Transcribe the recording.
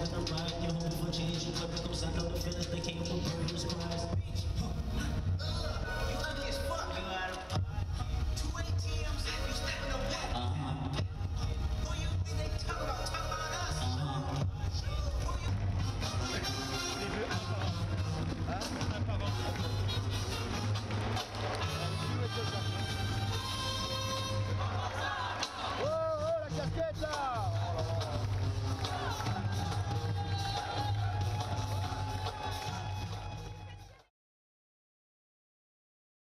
Eu não your whole foot change, you took it, come sat